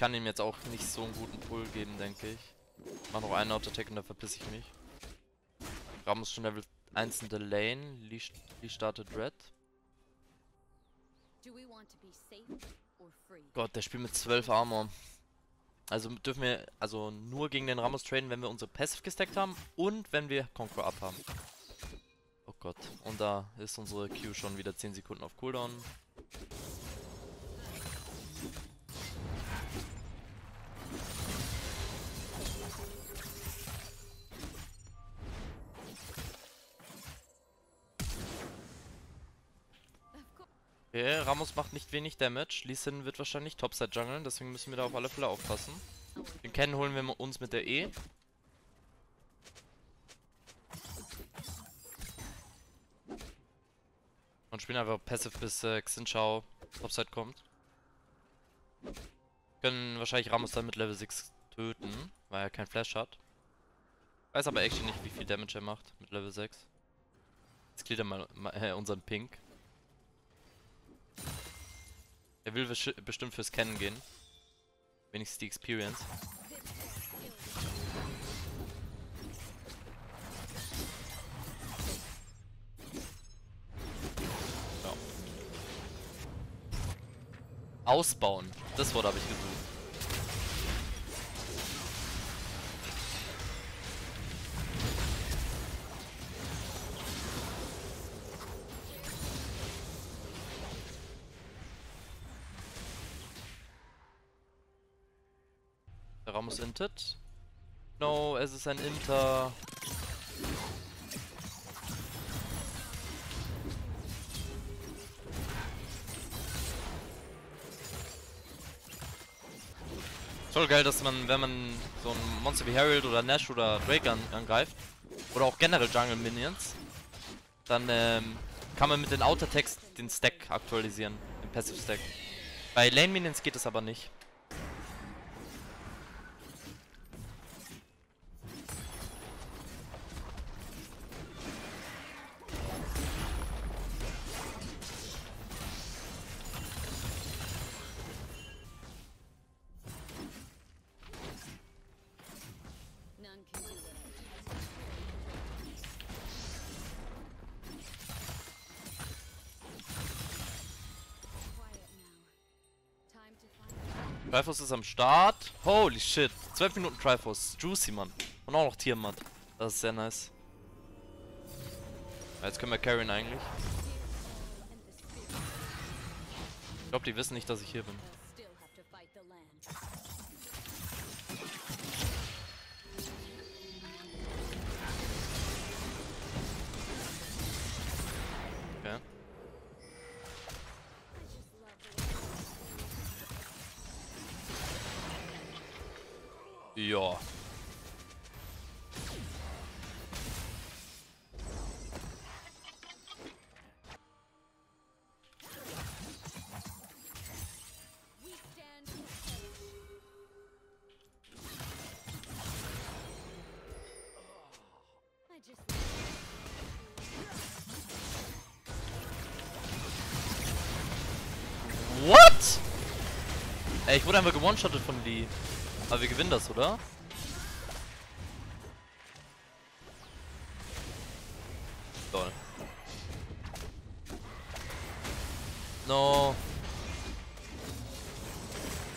kann ihm jetzt auch nicht so einen guten Pull geben, denke ich. Mach noch einen Auto-Attack und dann verpiss ich mich. Ramos schon Level 1 in der Lane. Lee, Lee startet Red. Gott, der spielt mit 12 Armor. Also dürfen wir also nur gegen den Ramos traden, wenn wir unsere Passive gestackt haben und wenn wir Conquer up haben. Oh Gott. Und da ist unsere Q schon wieder 10 Sekunden auf Cooldown. Okay, Ramos macht nicht wenig Damage. Lee Sin wird wahrscheinlich Topside jungeln, deswegen müssen wir da auf alle Fälle aufpassen. Den Ken holen wir uns mit der E. Und spielen einfach Passive bis äh, Xinchao Topside kommt. Können wahrscheinlich Ramos dann mit Level 6 töten, weil er kein Flash hat. Weiß aber echt nicht, wie viel Damage er macht mit Level 6. Jetzt klärt er mal, mal äh, unseren Pink. Er will bestimmt fürs Kennen gehen. Wenigstens die Experience. Ja. Ausbauen. Das Wort habe ich gesucht. Ramos intet. No, es ist ein Inter. Voll geil, dass man, wenn man so ein Monster wie Herald oder Nash oder Drake an, angreift, oder auch generell Jungle Minions, dann ähm, kann man mit den Outer Text den Stack aktualisieren, den Passive Stack. Bei Lane Minions geht es aber nicht. Triforce ist am Start. Holy shit. 12 Minuten Triforce. Juicy, Mann. Und auch noch Tiamat. Das ist sehr nice. Jetzt können wir carryen eigentlich. Ich glaube, die wissen nicht, dass ich hier bin. Ja. What? Ey, ich wurde einfach gewone-shottet von Lee. Aber wir gewinnen das, oder? Toll. No.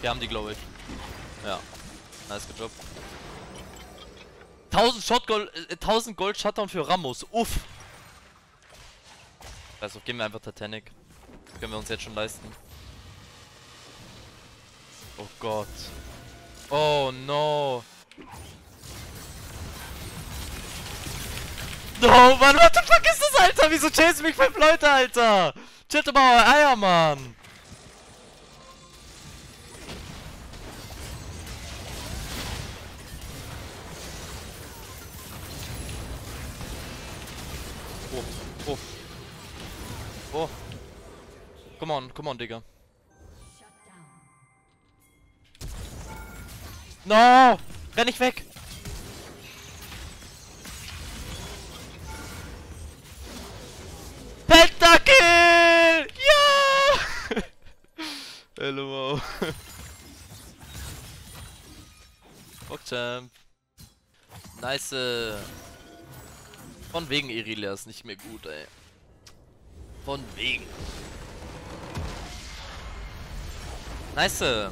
Wir haben die, glaube ich. Ja. Nice, job. 1000 Shot Gold, äh, 1000 Gold Shutdown für Ramos. Uff. Also gehen wir einfach Titanic. Das können wir uns jetzt schon leisten. Oh Gott. Oh no. No, Mann, what the fuck ist das, Alter? Wieso chase mich fünf Leute, Alter? Chillt mal eure Eier, Mann. Oh, oh. Oh. Come on, come on, Digga. No! Renn nicht weg! Pentakill! Ja! Hello. Bockchamp. Nice. Von wegen Irelia ist nicht mehr gut, ey. Von wegen. Nice.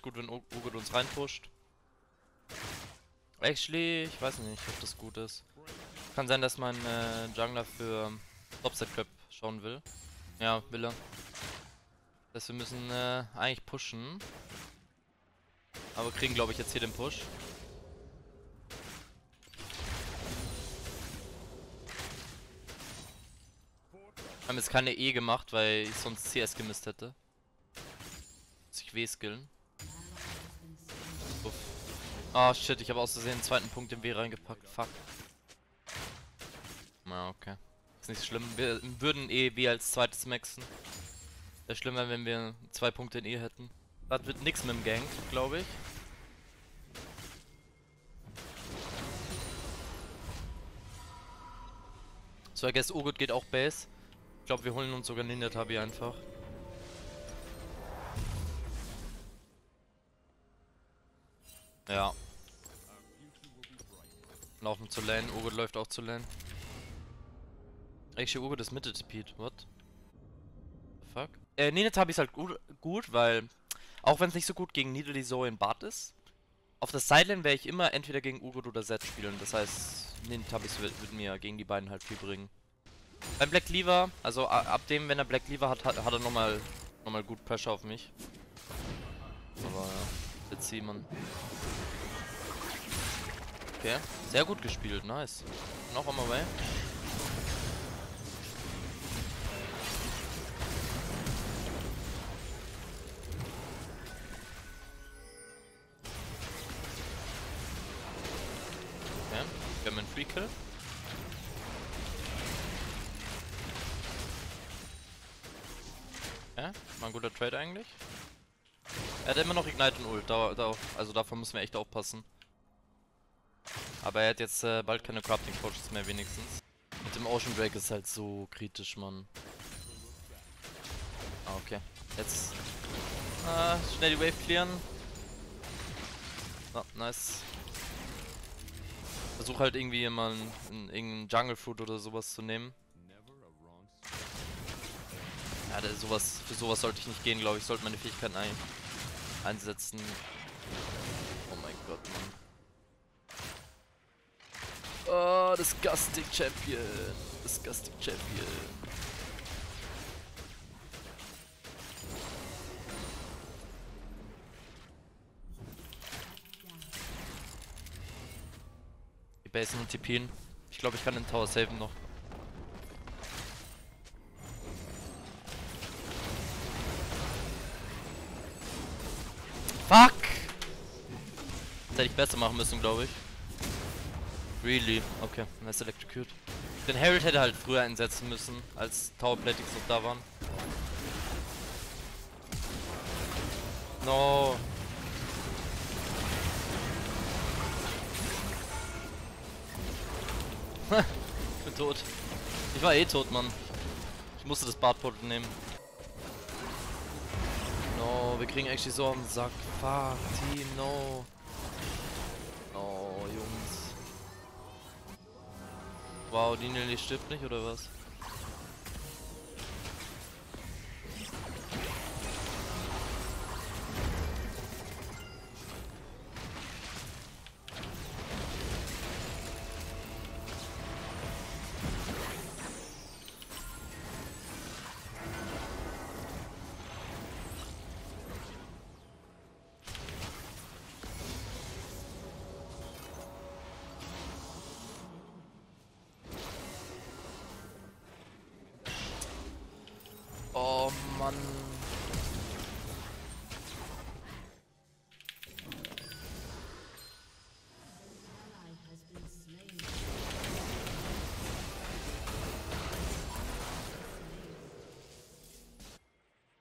Alles gut, wenn Ugot uns reinpusht. Actually, ich weiß nicht, ob das gut ist. Kann sein, dass mein äh, Jungler für Topset Trap schauen will. Ja, will er. Das wir müssen äh, eigentlich pushen. Aber kriegen, glaube ich, jetzt hier den Push. Wir haben jetzt keine E gemacht, weil ich sonst CS gemisst hätte. Muss ich W skillen. Uff. Oh shit, ich habe aus Versehen den zweiten Punkt im W reingepackt. Fuck. Na, okay. Ist nicht schlimm. Wir würden eh W als zweites maxen. Wäre schlimmer, wenn wir zwei Punkte in E hätten. Das wird nichts mit dem Gang, glaube ich. So, I guess Urgut geht auch Base. Ich glaube, wir holen uns sogar Ninja Tabi einfach. Ja. Laufen zu Lane, Urgut läuft auch zu Lane. Actually, Urgut ist Mitte TP'd, what? The fuck? Äh, Ninetabi ist halt gut, gut weil, auch wenn es nicht so gut gegen Nidalee Zoe in Bart ist, auf der Sideline werde ich immer entweder gegen Urgut oder Zed spielen. Das heißt, Nintabis wird, wird mir gegen die beiden halt viel bringen. Beim Black Lever, also ab dem, wenn er Black Lever hat, hat, hat er nochmal noch mal gut Pressure auf mich. Aber ja, let's see, man. Okay, sehr gut gespielt, nice. Noch einmal way. Okay, wir haben einen Free Kill. Okay, war ein guter Trade eigentlich. Er hat immer noch Ignite und Ult, da, da, also davon müssen wir echt aufpassen. Aber er hat jetzt äh, bald keine Corrupting Potions mehr wenigstens. Mit dem Ocean Drake ist halt so kritisch, Mann. Ah, okay. Jetzt ah, schnell die Wave clearen. Ah, nice. Versuch halt irgendwie mal irgendeinen Jungle Fruit oder sowas zu nehmen. Ja, der, sowas, für sowas sollte ich nicht gehen, glaube ich. Sollte meine Fähigkeiten ein, einsetzen. Oh mein Gott, Mann. Oh, disgusting Champion. Disgusting Champion. Die Basen und TPen. Ich glaube, ich kann den Tower saven noch. Fuck! Das hätte ich besser machen müssen, glaube ich. Really? Okay, nice electrocute. Den Herald hätte halt früher einsetzen müssen, als Tower Platings noch da waren. No. ich bin tot. Ich war eh tot, Mann. Ich musste das Bartportal nehmen. No, wir kriegen actually so am Sack. Fuck, Team, no. Wow, die Nelly stirbt nicht, oder was? Mann.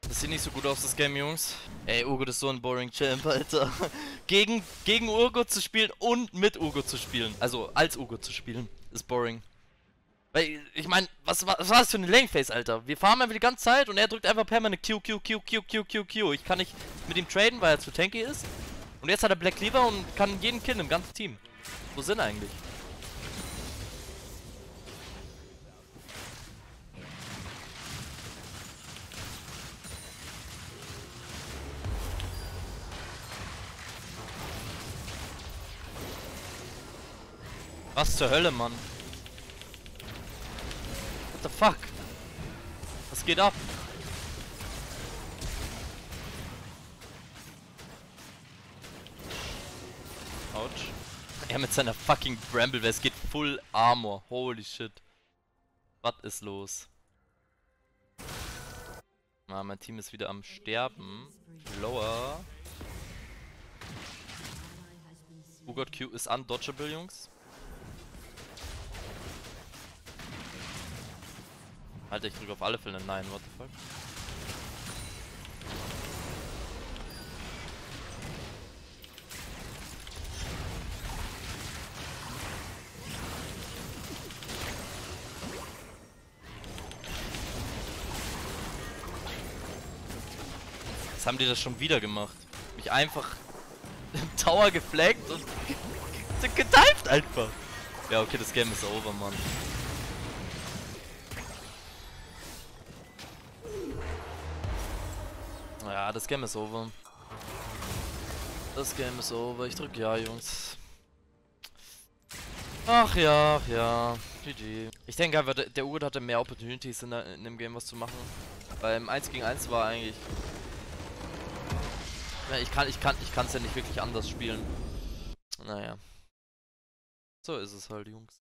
Das Das sieht nicht so gut aus, das Game, Jungs. Ey, Urgot ist so ein boring Champ, Alter. gegen, gegen Urgot zu spielen und mit Urgot zu spielen. Also, als Urgot zu spielen, ist boring. Weil, ich meine, was, was, war das für eine Laneface, Alter? Wir farmen einfach die ganze Zeit und er drückt einfach permanent Q, Q, Q, Q, Q, Q, Q. Ich kann nicht mit ihm traden, weil er zu tanky ist. Und jetzt hat er Black Cleaver und kann jeden killen im ganzen Team. Wo sind eigentlich? Was zur Hölle, Mann? Geht ab? Autsch. Er mit seiner fucking Bramble West geht Full Armor. Holy shit. Was ist los? Ah, mein Team ist wieder am Sterben. Lower. Ugot Q ist undodgeable, Jungs. Alter, ich drücke auf alle Fälle Nein, what the fuck? Jetzt haben die das schon wieder gemacht. Mich einfach im Tower geflaggt und getypt einfach. Ja, okay, das Game ist over, Mann. Ja, das Game ist over. Das Game ist over. Ich drück ja, Jungs. Ach ja, ach ja. GG. Ich denke einfach, der, Ugot hatte mehr Opportunities in, der, in, dem Game was zu machen. Beim 1 gegen 1 war eigentlich... Ja, ich kann ich kann ich kann es ja nicht wirklich anders spielen. Naja. So ist es halt, Jungs.